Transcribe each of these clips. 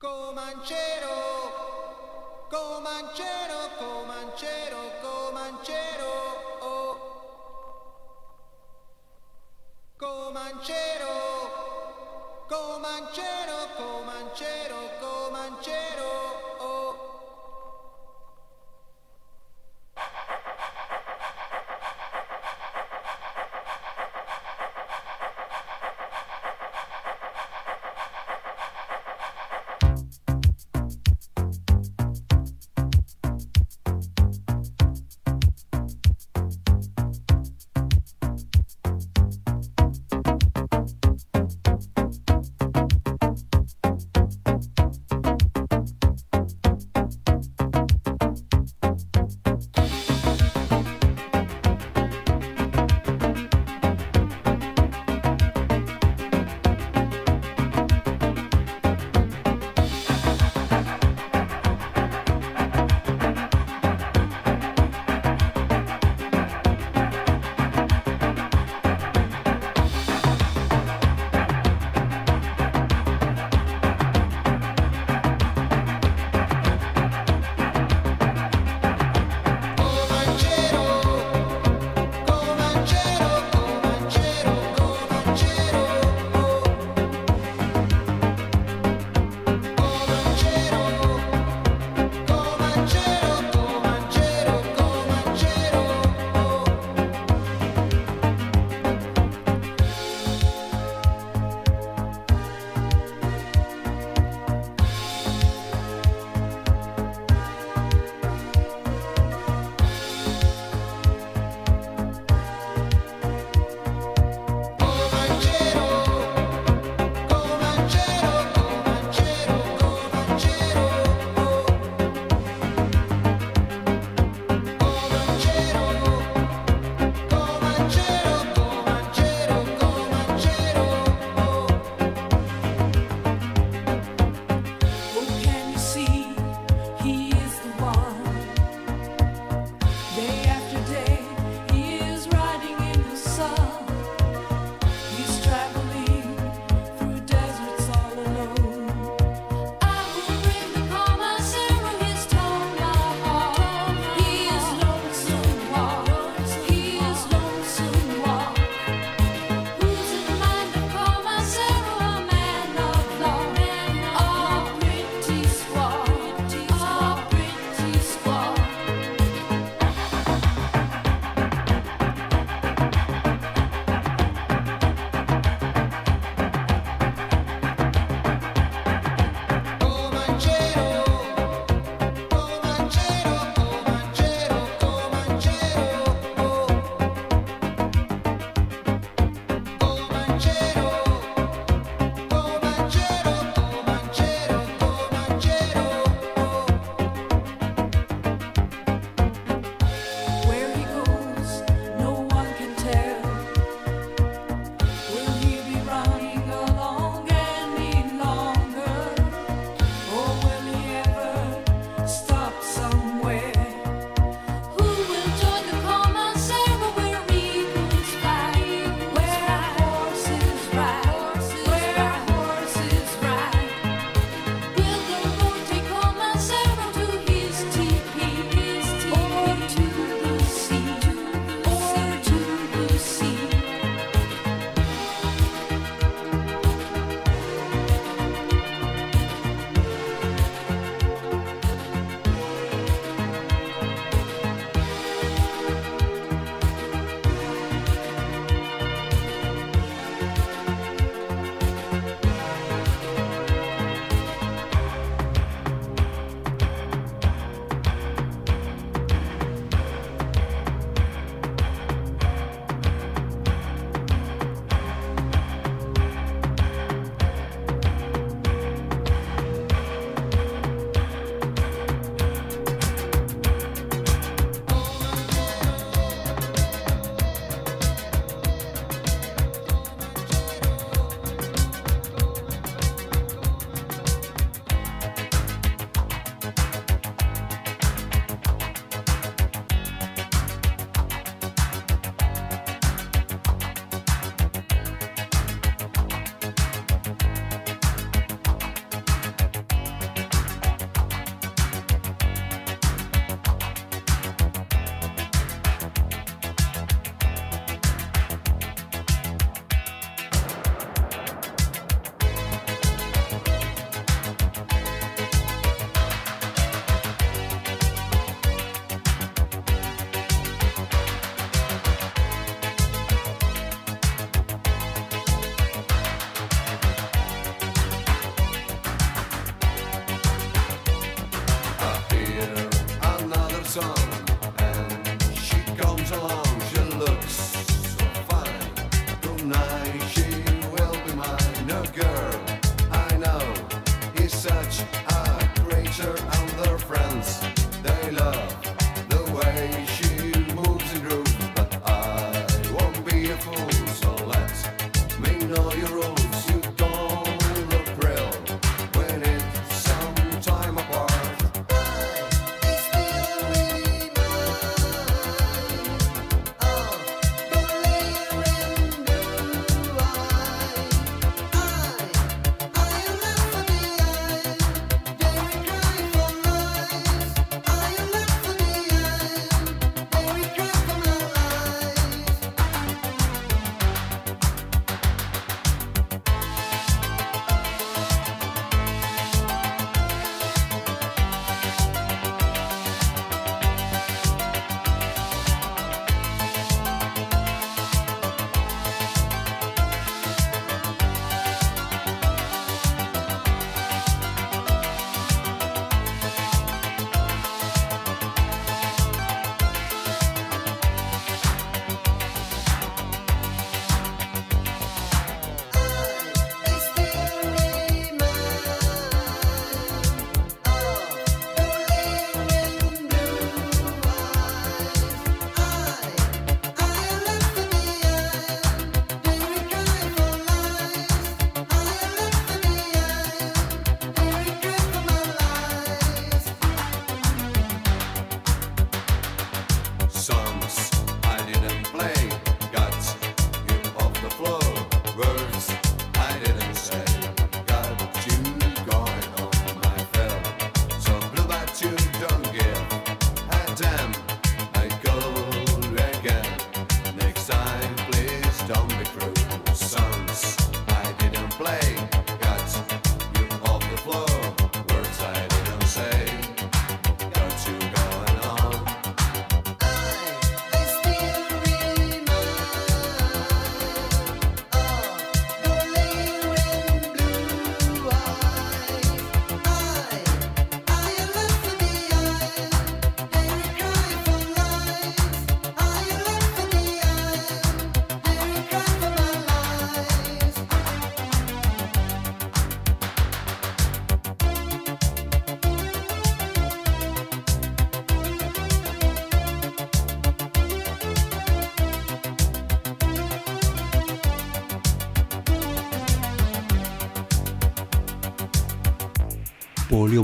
Comancero, comancero, comancero, comancero, oh. Comancero, comancero, comancero.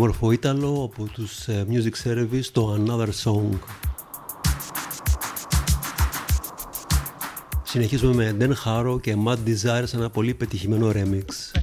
Όμορφο Ήταλο από τους ε, Music Service το Another Song. Συνεχίζουμε με Dan Haro και Mad Desire σε ένα πολύ πετυχημένο remix.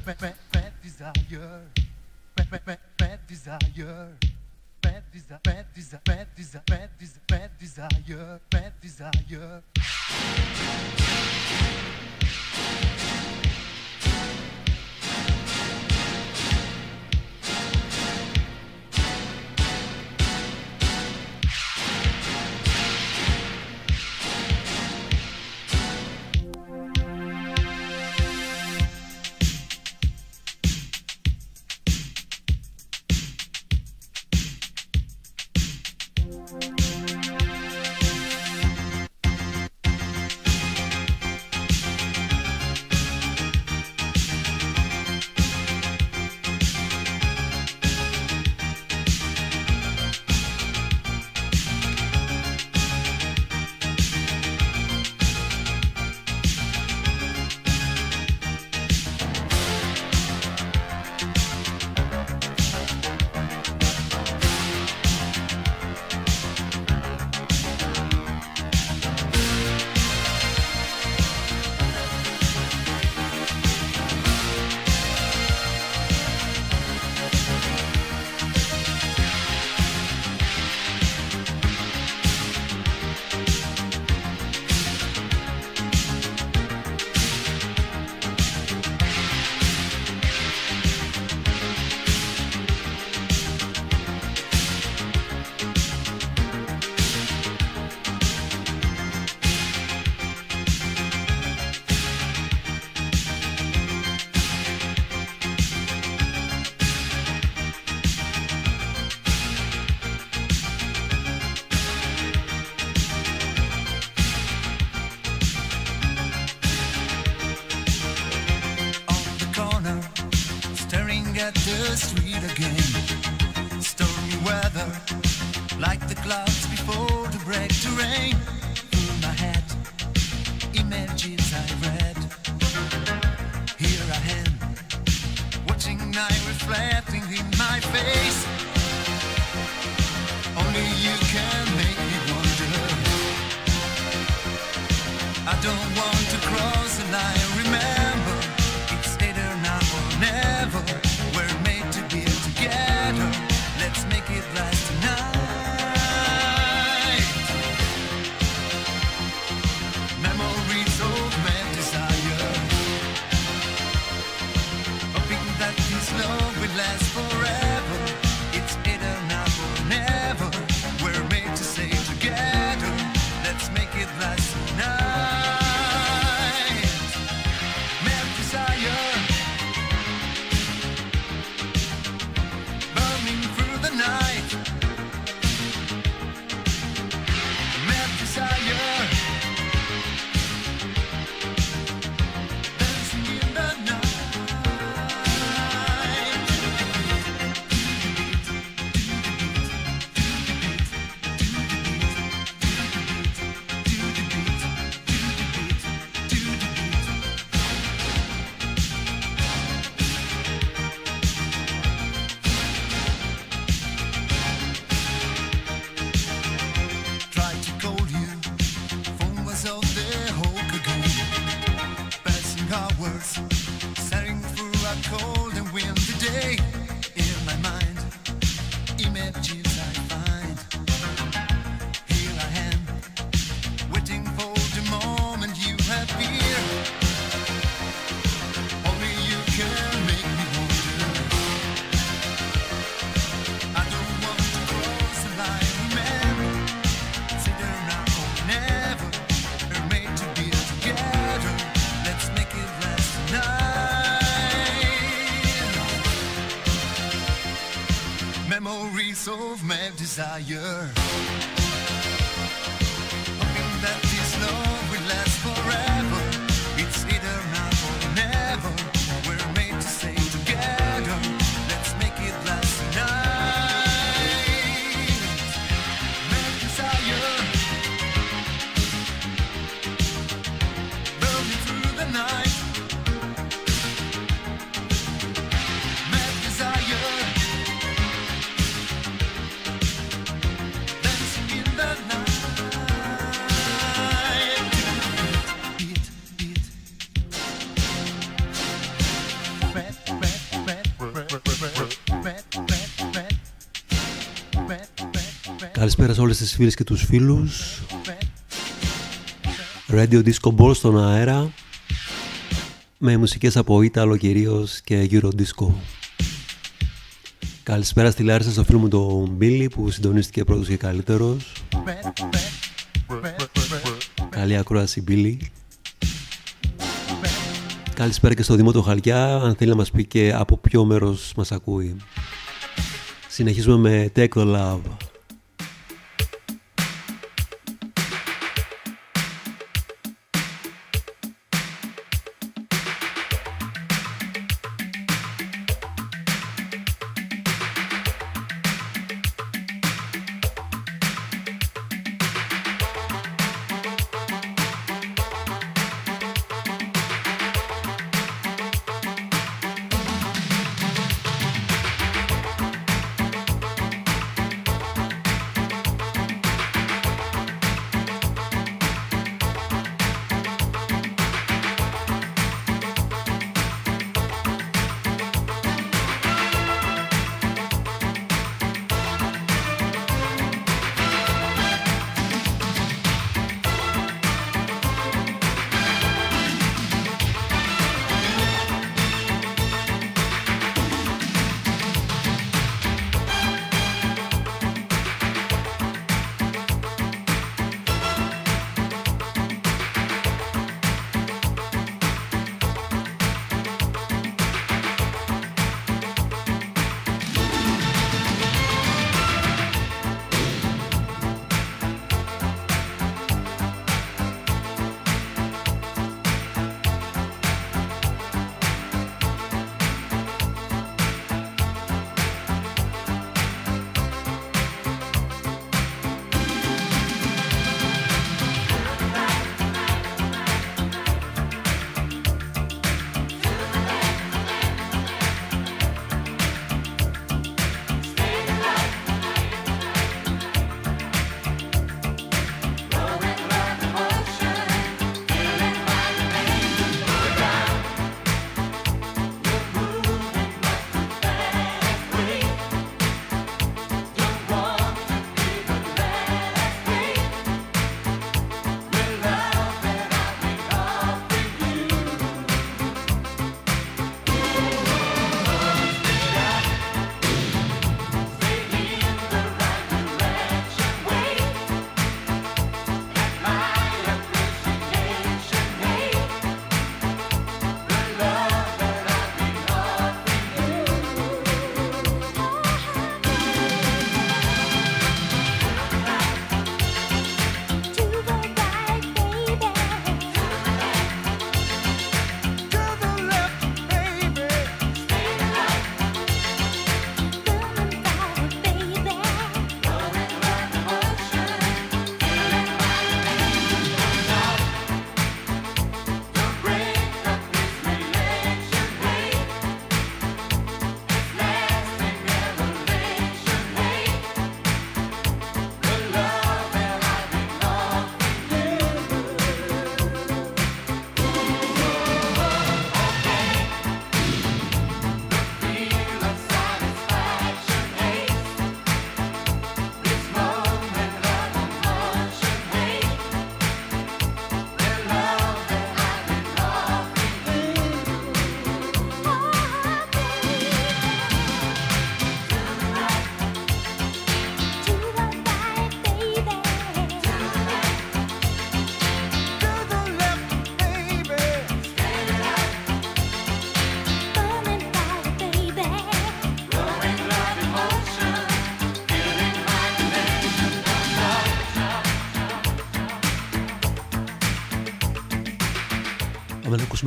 memories of my desire. Καλησπέρα σε όλες τις φίλες και τους φίλους. Radio Disco Ball στον αέρα. Με μουσικές από Ιταλο κυρίως και Euro Disco. Καλησπέρα στη Λάρισα στο φίλο μου τον Μπίλι που συντονίστηκε πρώτος και καλύτερος. Καλή ακρόαση Μπίλι. Καλησπέρα και στο Δήμο του Χαλκιά αν θέλει να μας πει και από ποιο μέρος μας ακούει. Συνεχίζουμε με Take the Love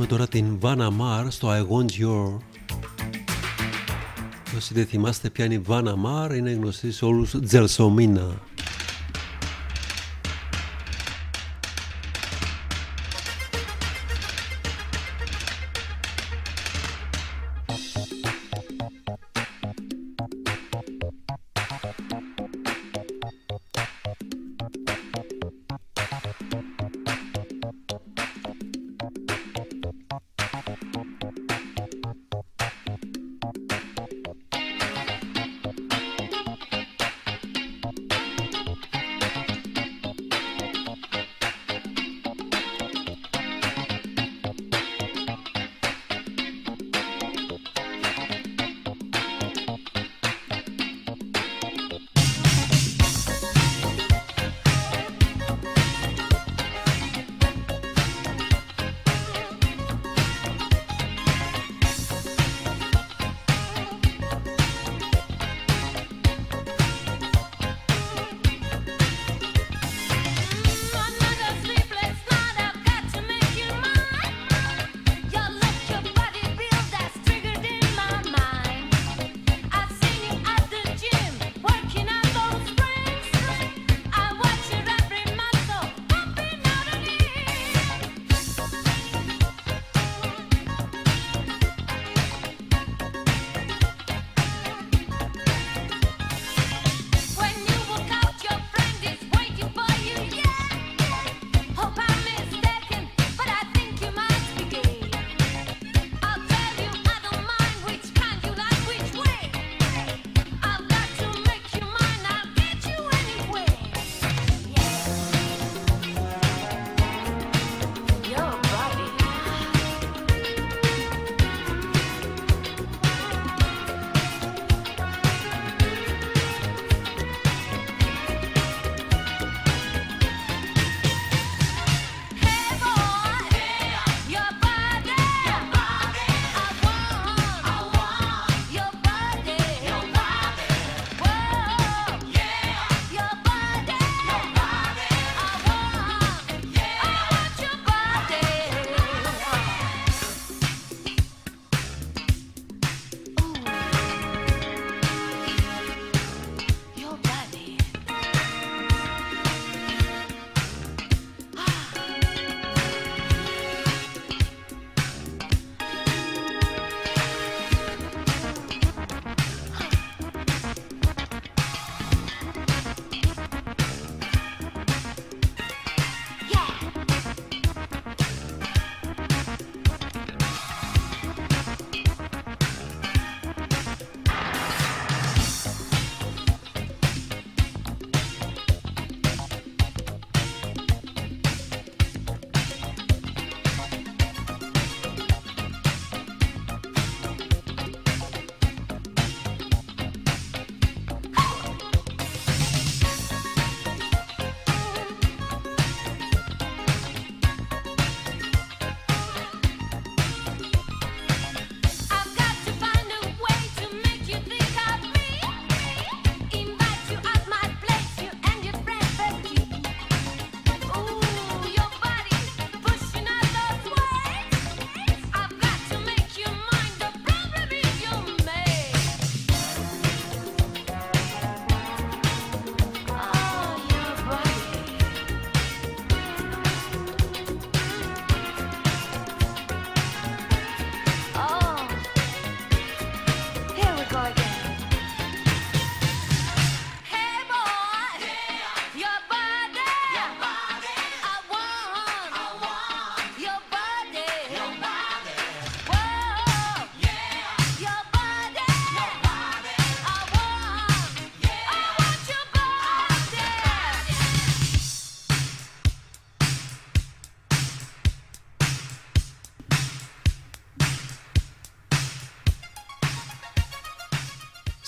τώρα την Vanna Mar στο I Want Your. Όσοι δεν θυμάστε ποια είναι η Vanna Mar, είναι γνωστή σε όλους Τζελσομίνα.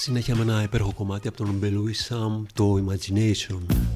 Συνέχεια με ένα υπέροχο κομμάτι από τον Μπελούι Σαμ, το Imagination.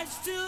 I to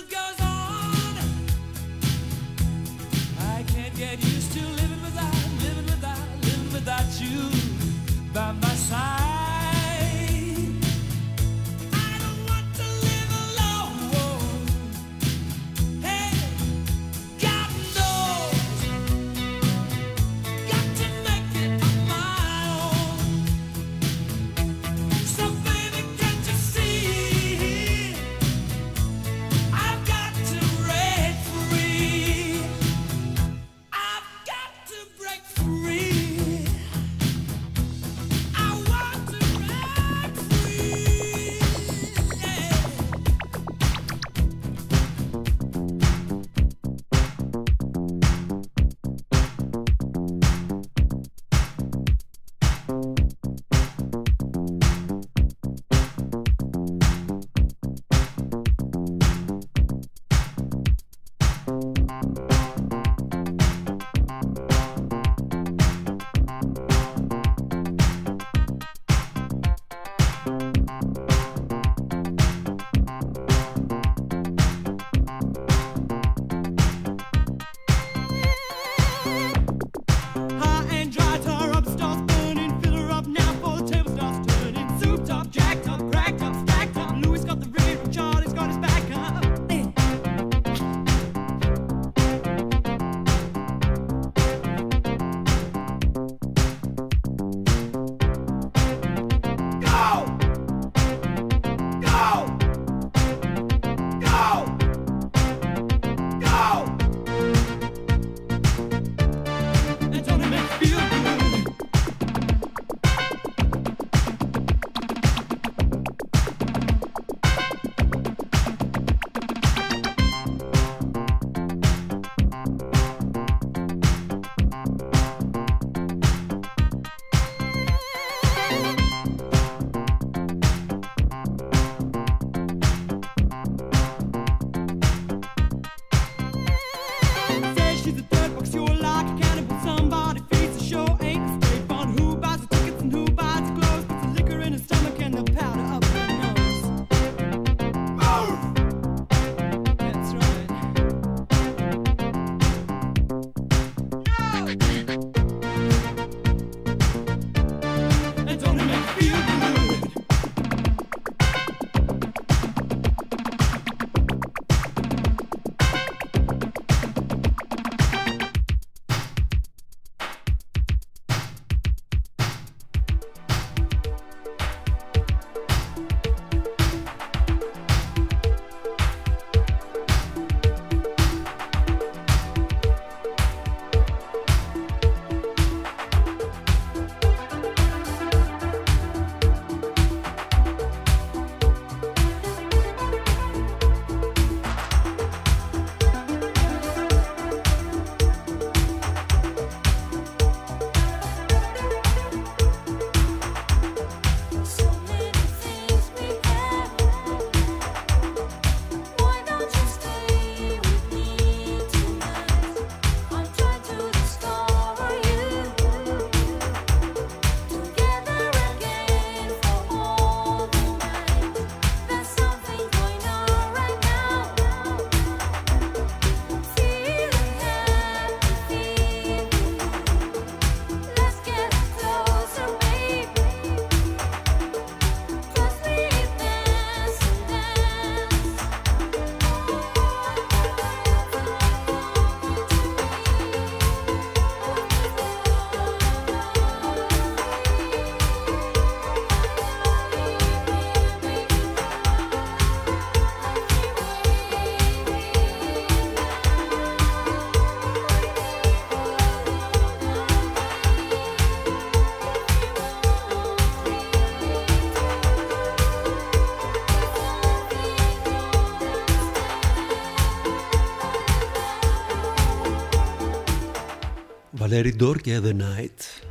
Valerie Dor και The Night.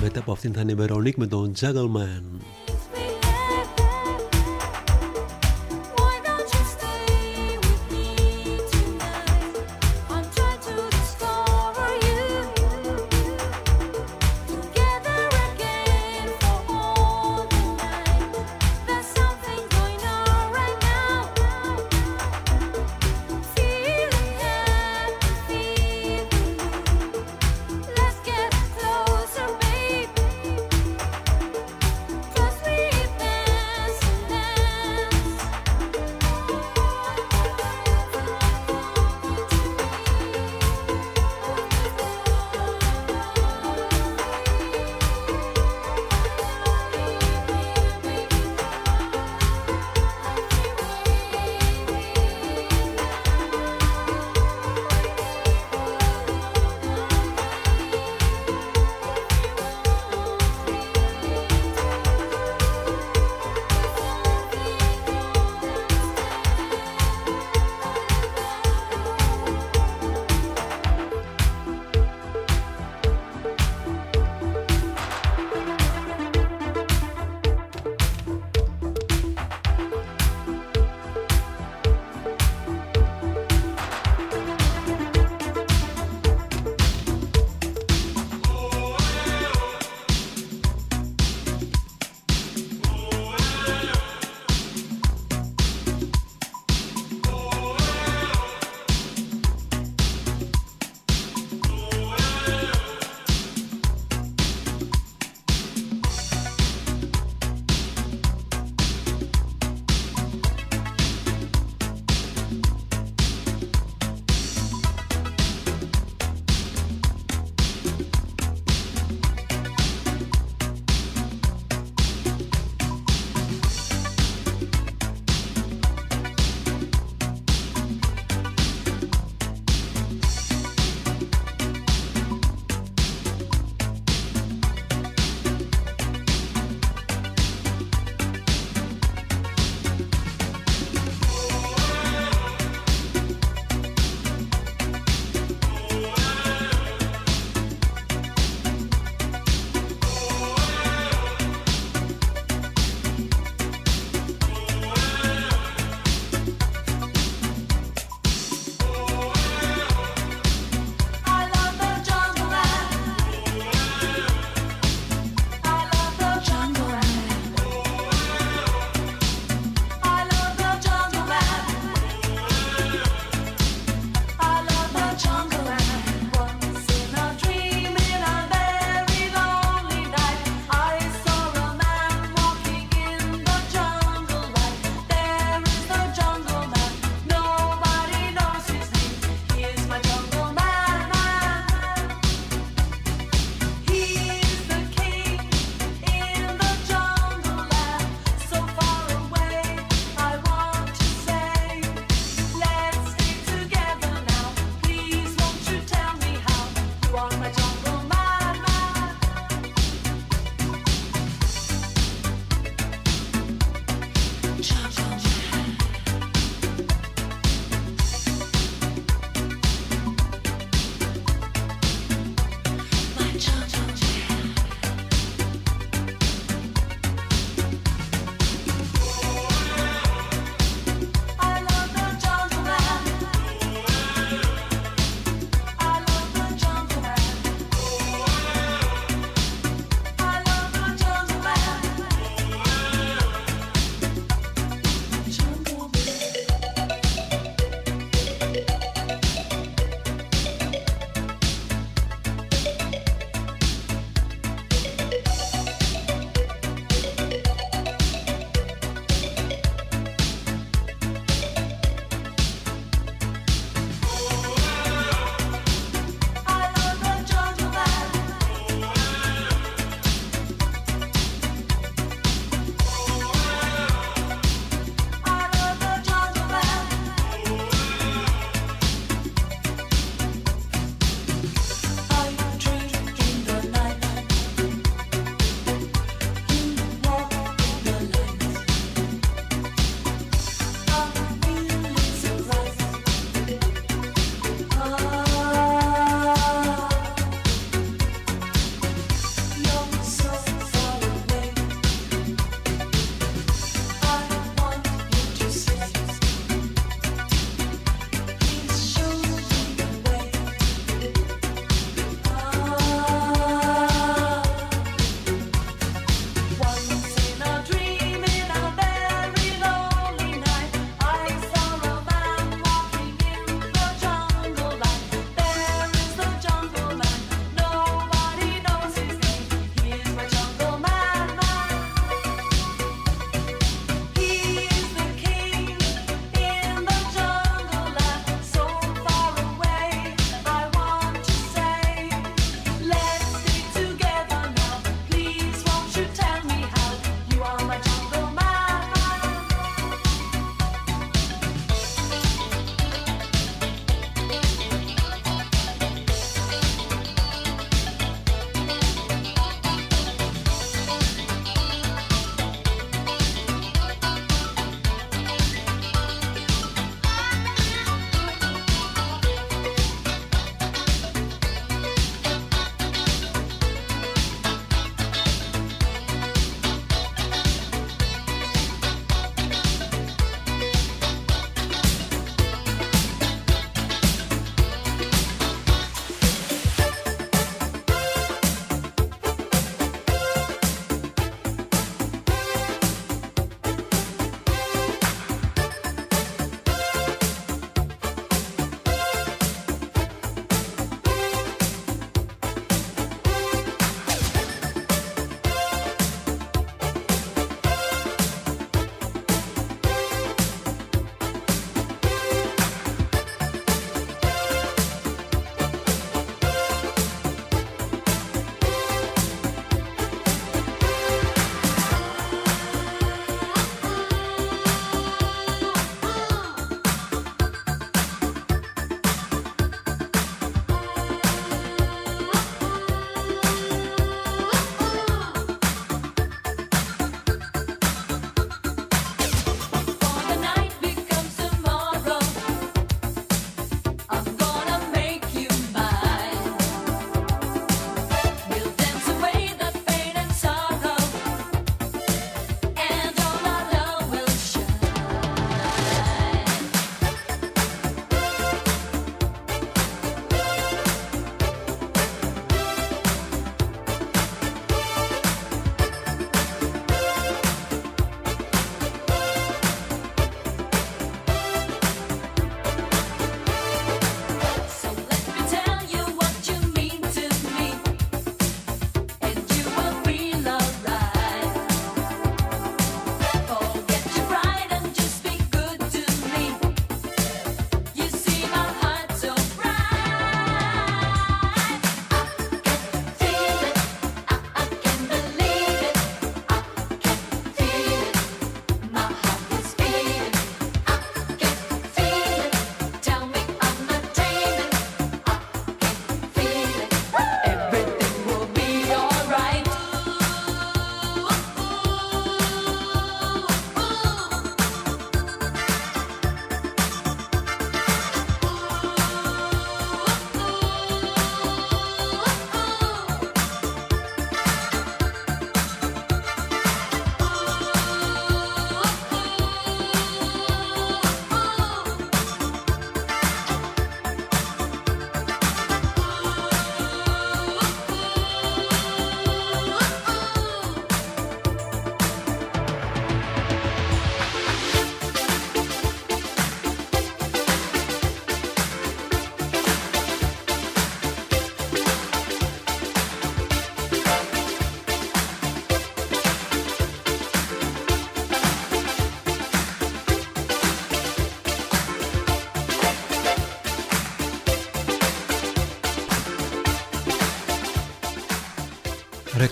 Μετά από αυτήν θα είναι η Βερονίκ με τον Juggleman.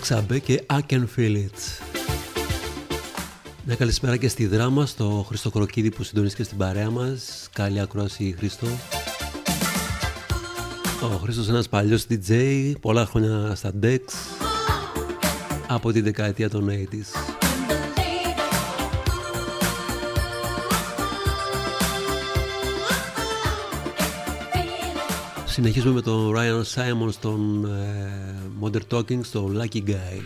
Ρεξαμπέ και I Can Feel It. Μια καλησπέρα και στη δράμα στο Χρήστο Κροκίδη που συντονίστηκε στην παρέα μας. Καλή ακρόαση Χρήστο. Ο Χρήστος ένας παλιός DJ, πολλά χρόνια στα Dex από τη δεκαετία των 80's. Συνεχίζουμε με τον Ryan Simon στον ε, Modern Talking στο Lucky Guy.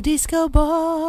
disco ball.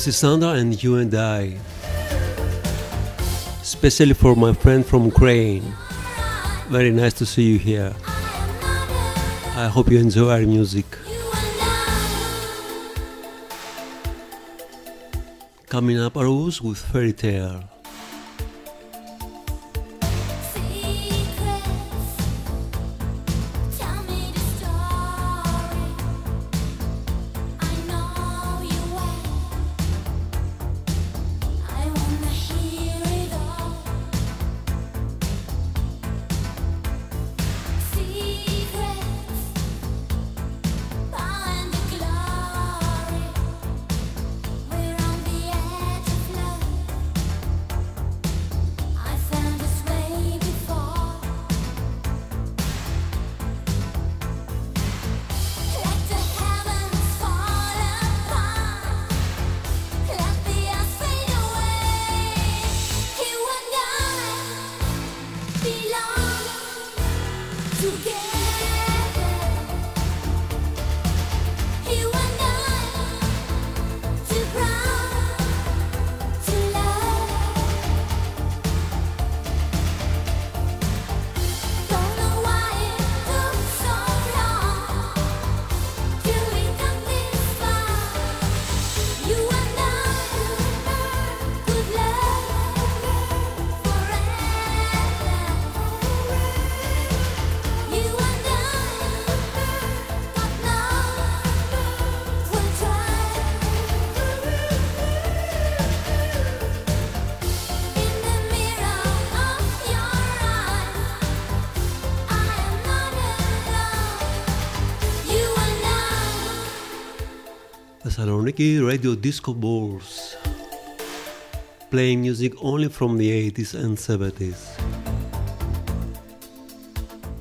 This is Sandra and you and I. Especially for my friend from Ukraine. Very nice to see you here. I hope you enjoy our music. Coming up, Rose with Fairy Tale. Disco Balls. Playing music only from the 80s and 70s.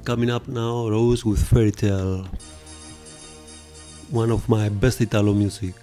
Coming up now, Rose with Fairy Tale. One of my best Italo music.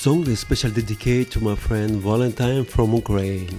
Song is special dedicated to my friend Valentine from Ukraine.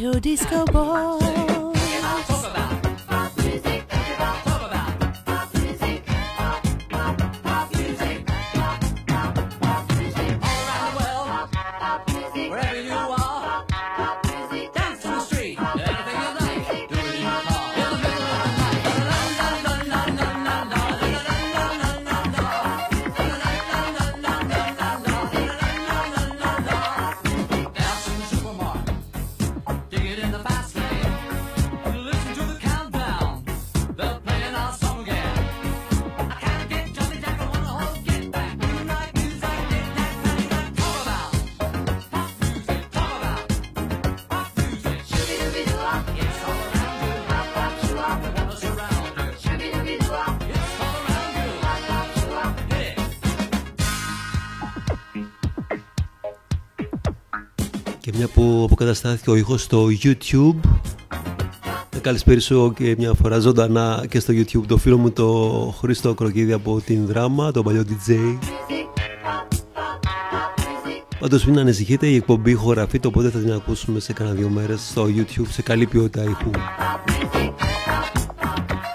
Hey disco ball. που αποκαταστάθηκε ο ήχος στο YouTube. Να καλησπέρισω και μια φορά ζωντανά και στο YouTube το φίλο μου το Χρήστο Κροκίδη από την δράμα, τον παλιό DJ. Πάντως μην ανησυχείτε, η εκπομπή χωραφεί, το οπότε θα την ακούσουμε σε κανένα δύο μέρες στο YouTube σε καλή ποιότητα ήχου.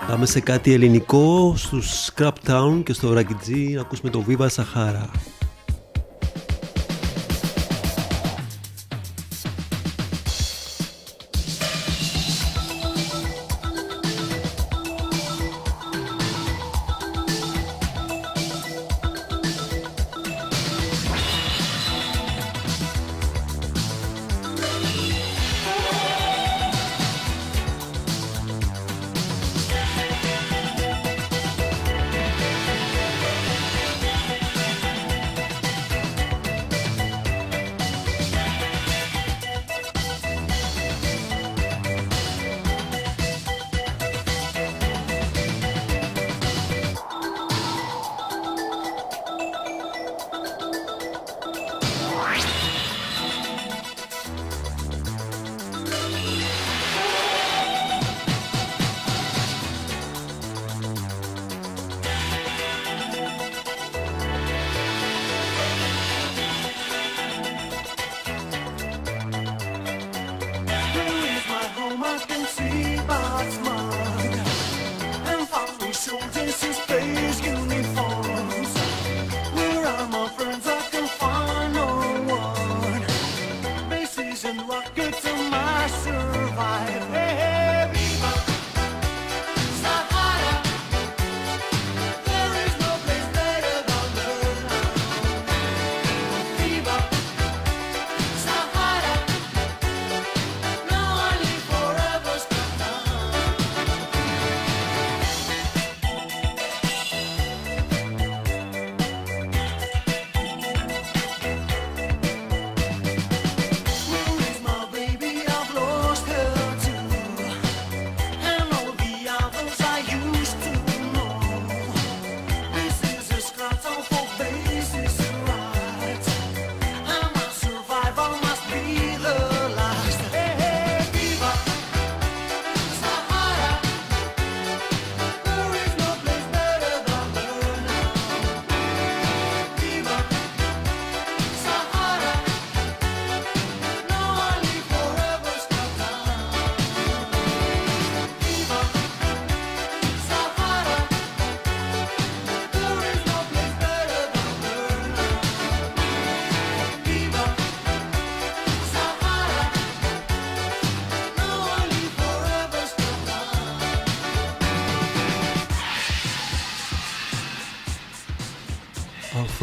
Πάμε σε κάτι ελληνικό στους Scrap Town και στο Raggy να ακούσουμε το Viva Sahara.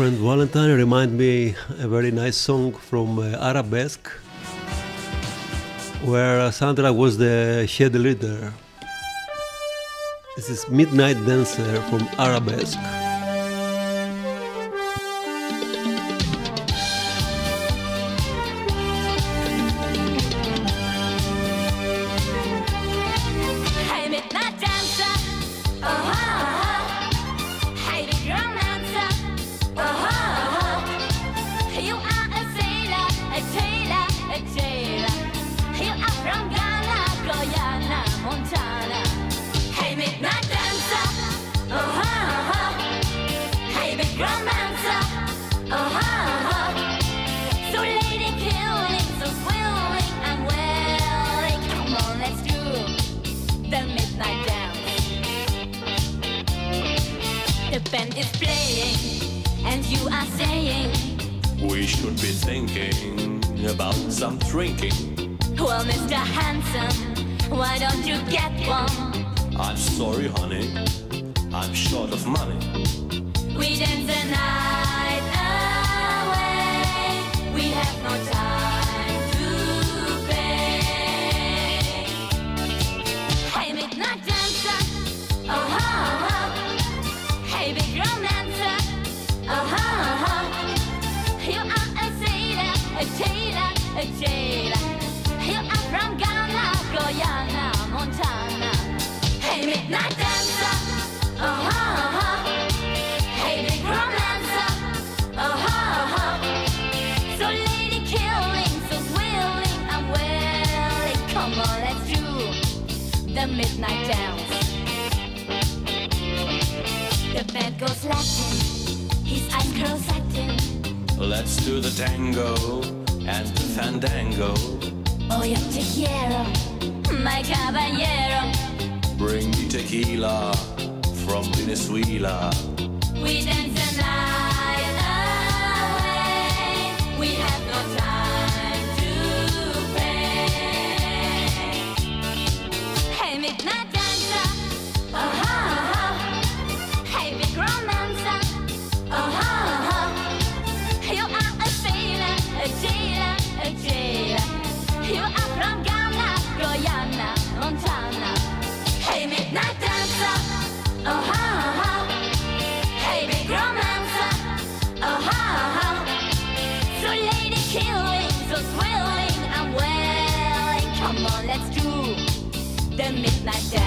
friend Valentine reminded me a very nice song from uh, Arabesque, where Sandra was the head leader. This is Midnight Dancer from Arabesque. Midnight. like that.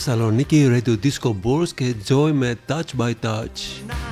Θεσσαλονίκη Radio Disco Balls και Joy με Touch by Touch.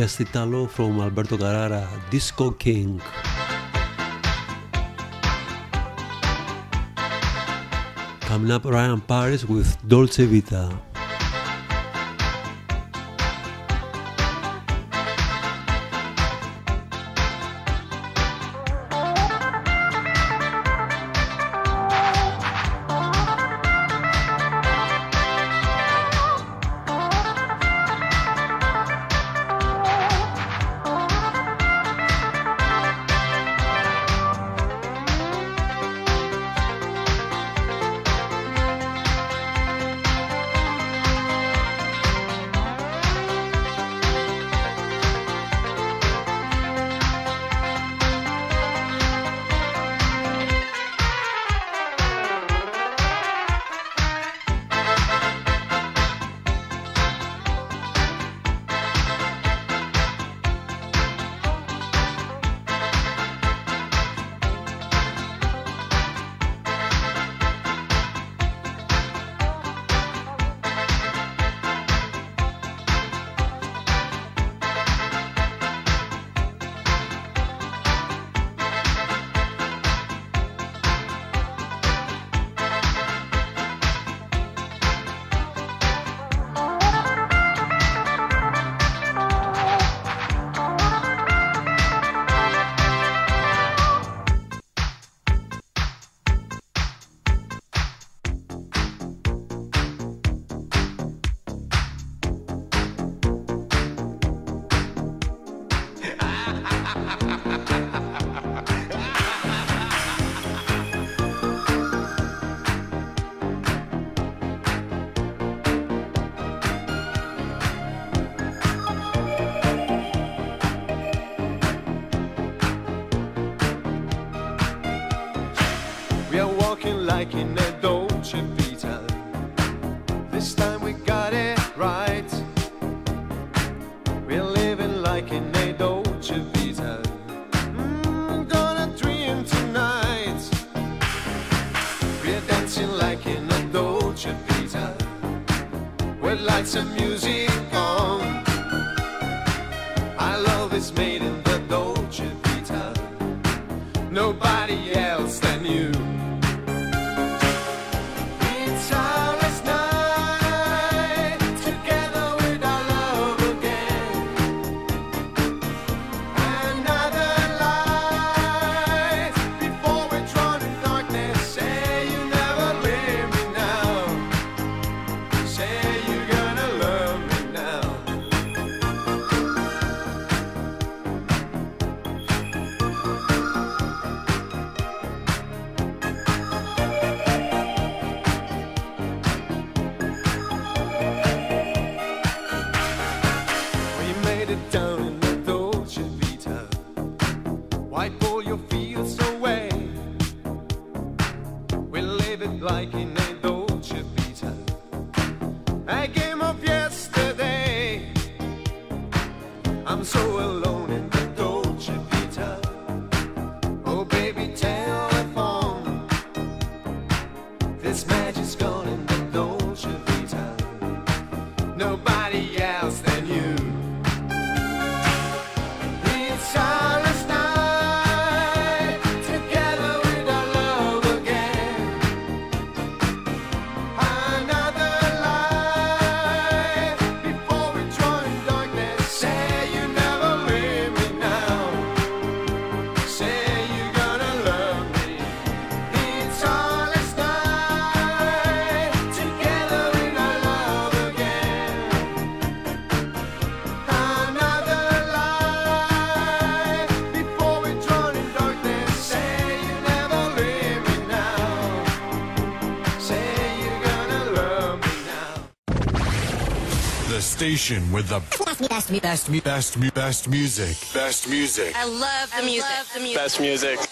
Best Italo from Alberto Carrara, Disco King. Coming up, Ryan Paris with Dolce Vita. station with the best, best, best, best, best music. Best music. I love the music. Best music.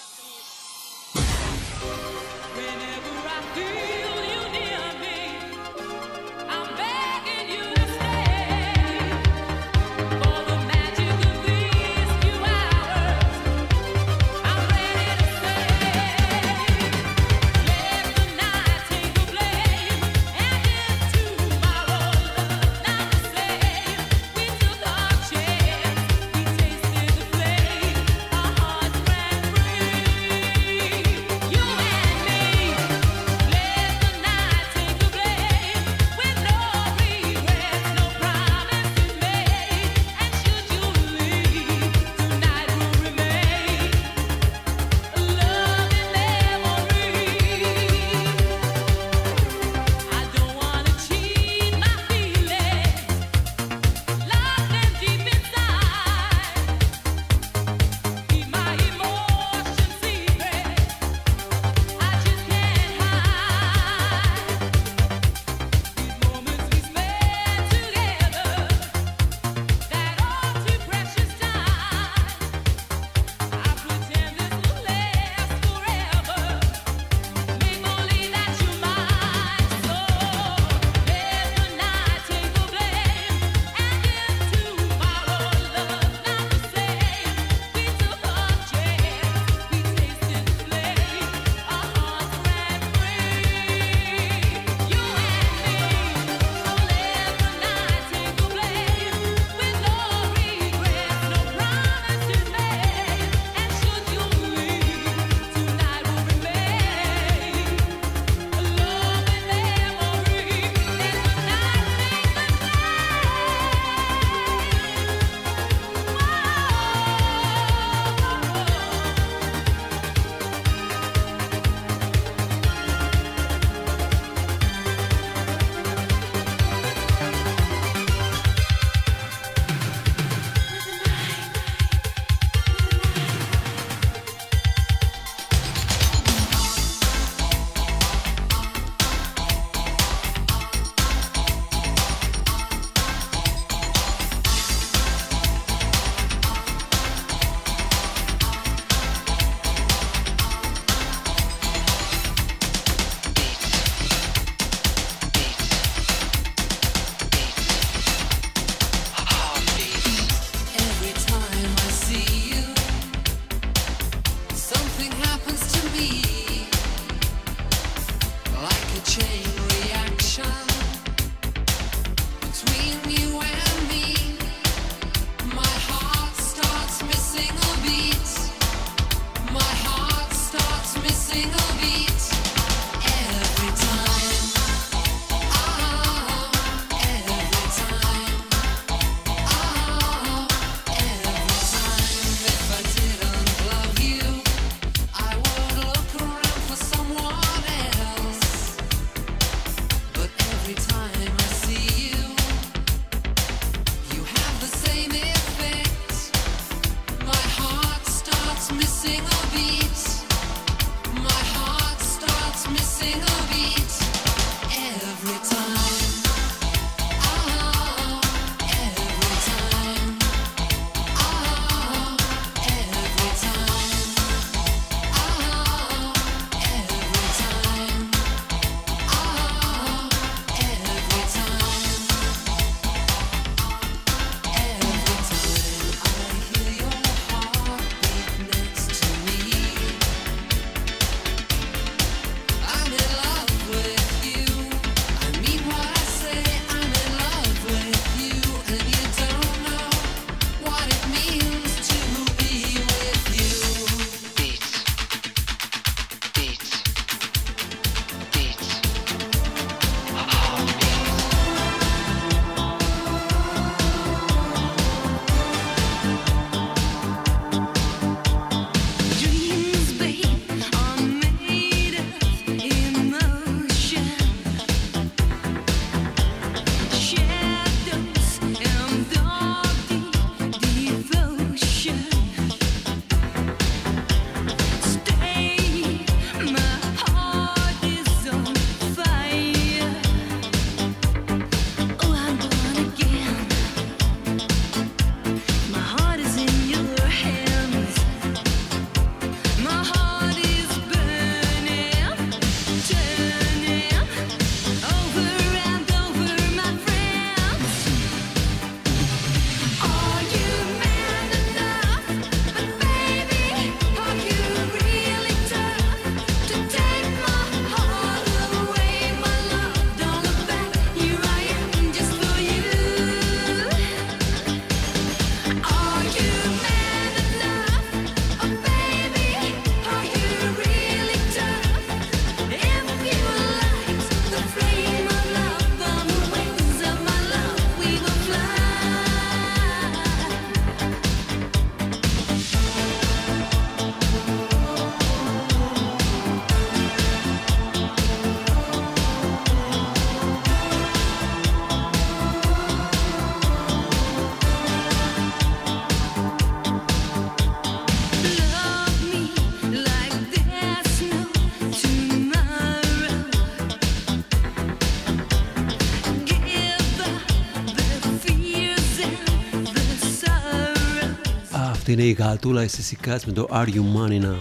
Αυτή είναι η γατούλα Εσυσικάς με το Are You Money Now.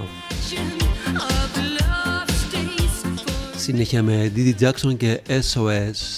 Συνέχεια με Diddy Jackson και SOS.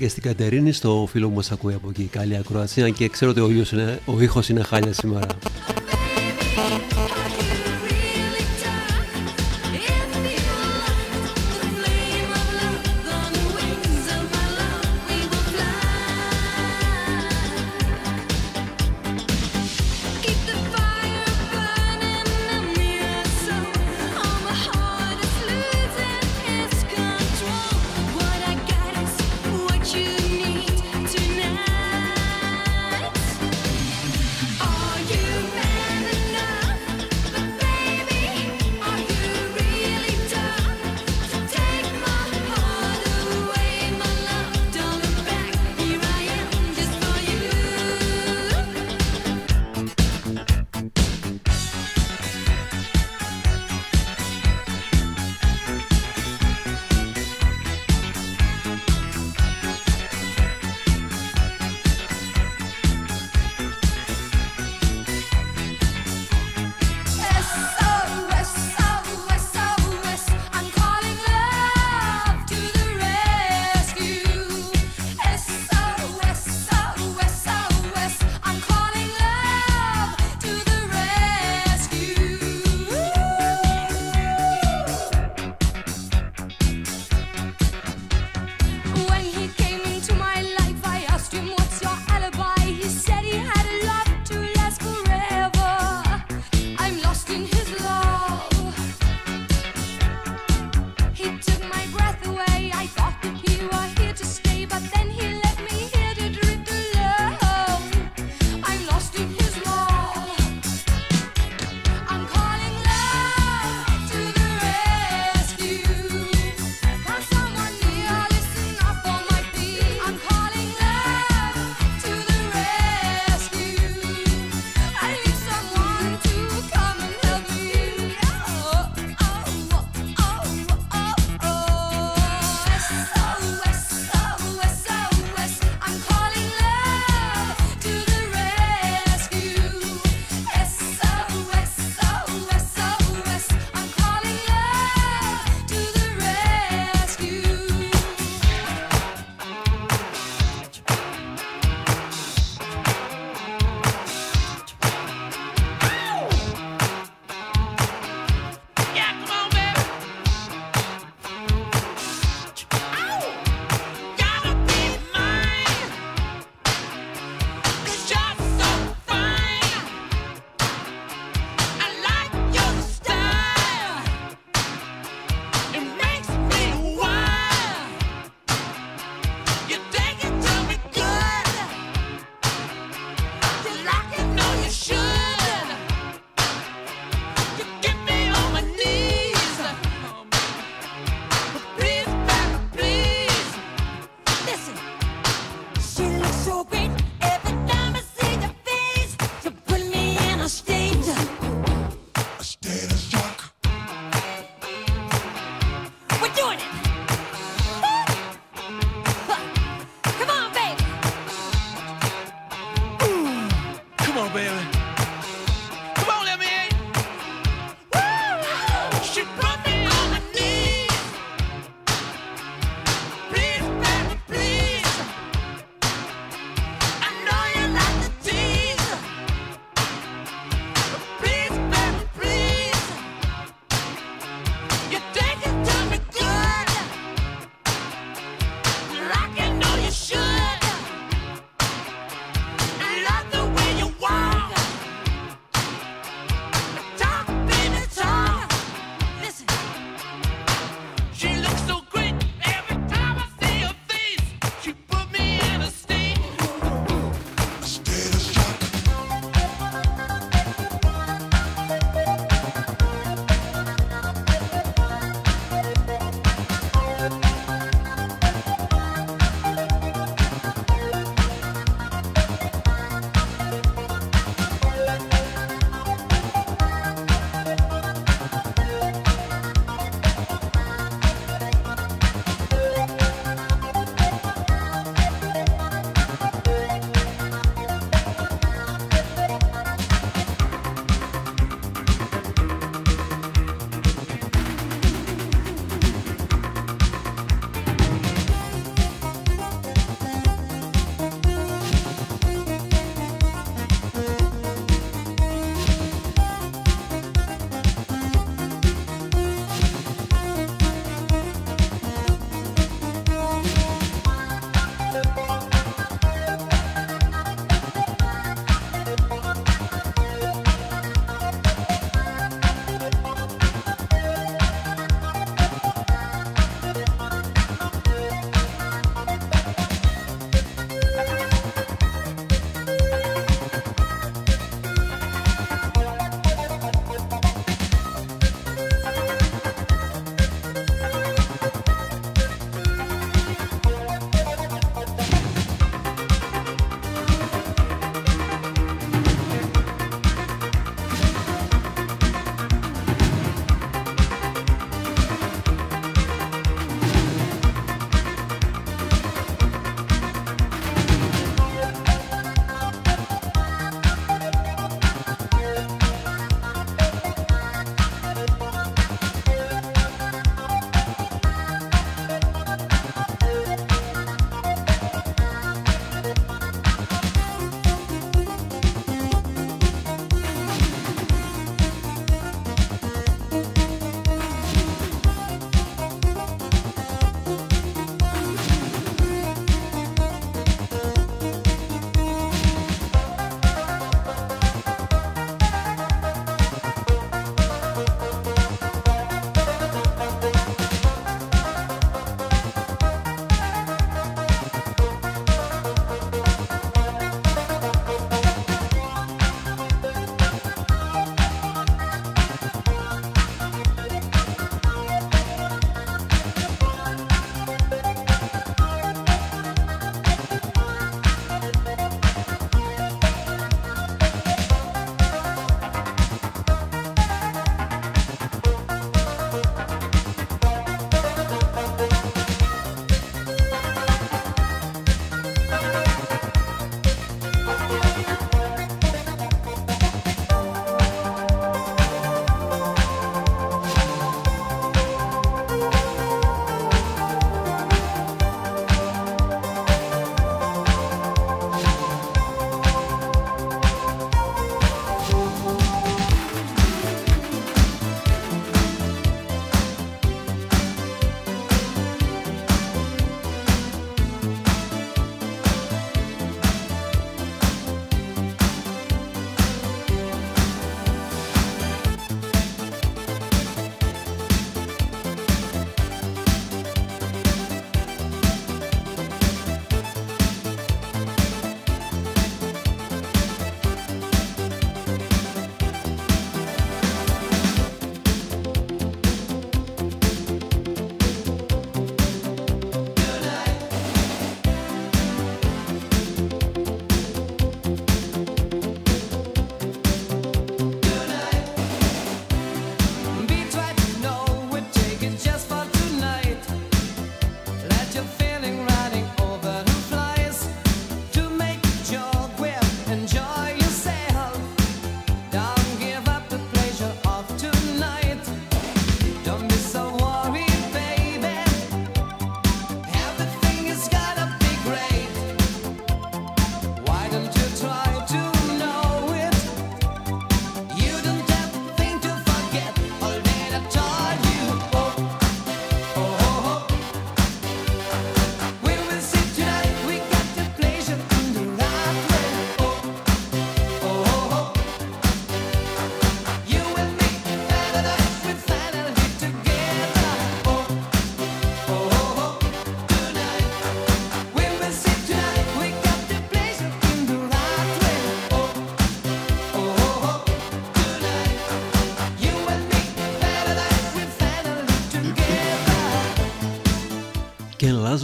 Και στην Κατερίνη, στο φίλο που μας ακούει από εκεί. Καλή ακροασία και ξέρω ότι ο, ήλιος είναι, ο ήχος είναι χάλια σήμερα.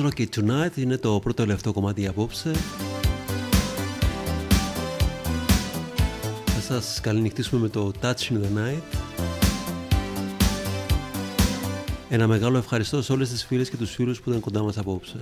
Ken Lazaro και Tonight είναι το πρώτο τελευταίο κομμάτι για απόψε. Θα σας καληνυχτήσουμε με το Touch in the Night. Ένα μεγάλο ευχαριστώ σε όλες τις φίλες και τους φίλους που ήταν κοντά μας απόψε.